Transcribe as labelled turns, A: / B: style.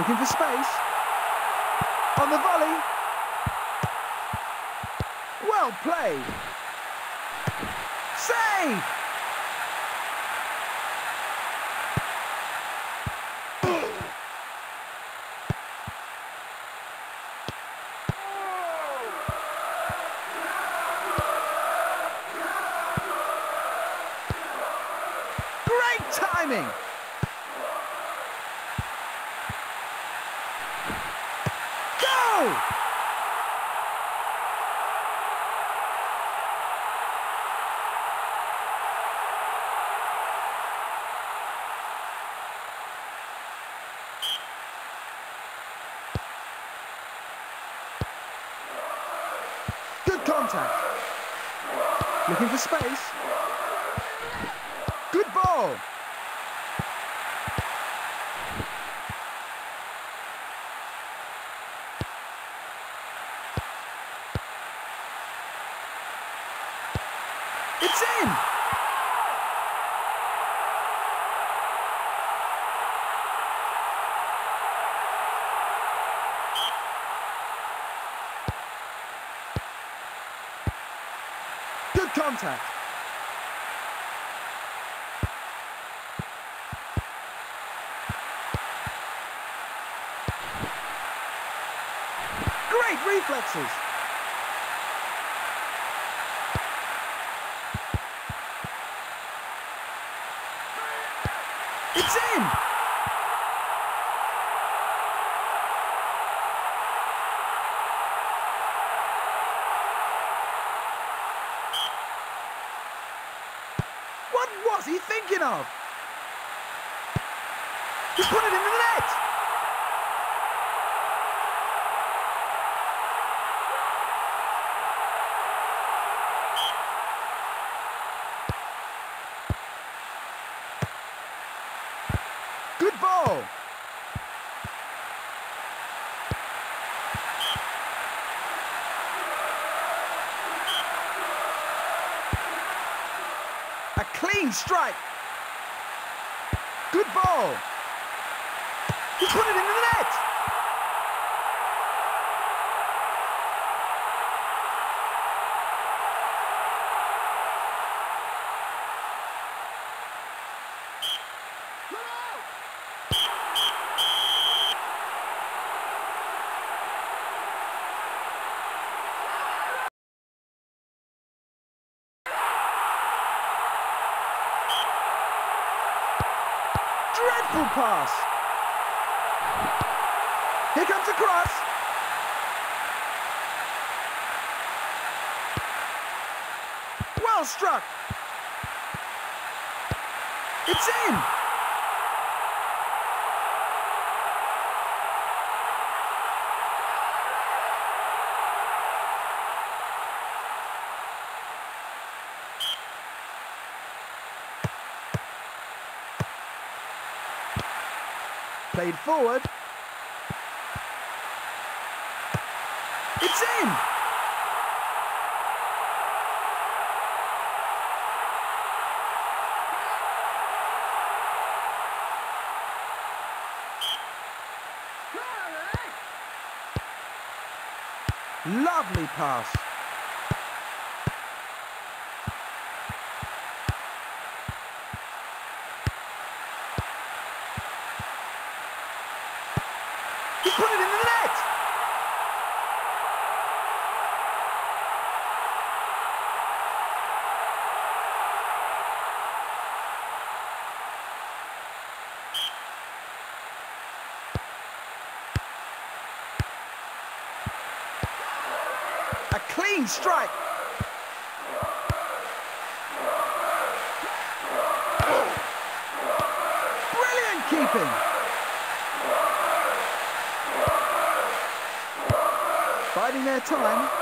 A: Looking for space. On the volley. Well played. Save! Great timing! Good contact. Looking for space. Good ball. It's in. Good contact. Great reflexes. It's in. Was he thinking of? He put it into the net. Good ball. Clean strike. Good ball. He put it into the net. Dreadful pass. Here comes a cross. Well struck. It's in. Played forward. It's in. Lovely pass. He put it in the net. A clean strike. Brilliant keeping. Biding their time.